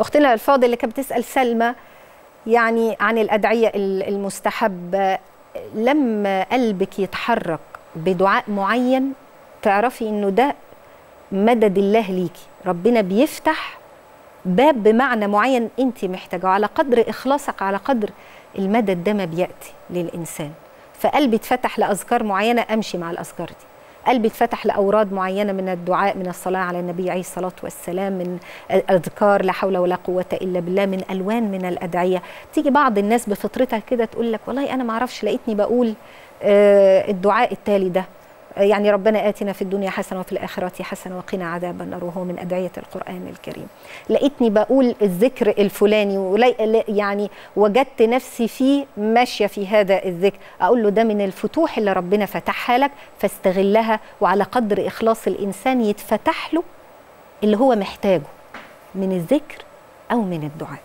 اختنا الفاضل اللي كانت بتسال سلمى يعني عن الأدعية المستحبة. لما قلبك يتحرك بدعاء معين تعرفي إنه ده مدد الله ليكي. ربنا بيفتح باب بمعنى معين أنت محتاجه. على قدر إخلاصك على قدر المدد ده ما بيأتي للإنسان. فقلبي اتفتح لأذكار معينة أمشي مع الأذكار دي. قلبي اتفتح لأوراد معينة من الدعاء من الصلاة على النبي عليه الصلاة والسلام من اذكار لا حول ولا قوة إلا بالله من ألوان من الأدعية. تيجي بعض الناس بفطرتها كده تقول لك والله أنا ما أعرفش لقيتني بقول آه الدعاء التالي ده. يعني ربنا آتنا في الدنيا حسنة وفي الآخرة حسنة وقنا عذاب النار وهو من أدعية القرآن الكريم. لقيتني بقول الذكر الفلاني يعني وجدت نفسي فيه ماشية في هذا الذكر. أقول له ده من الفتوح اللي ربنا فتحها لك فاستغلها وعلى قدر إخلاص الإنسان يتفتح له اللي هو محتاجه من الذكر أو من الدعاء.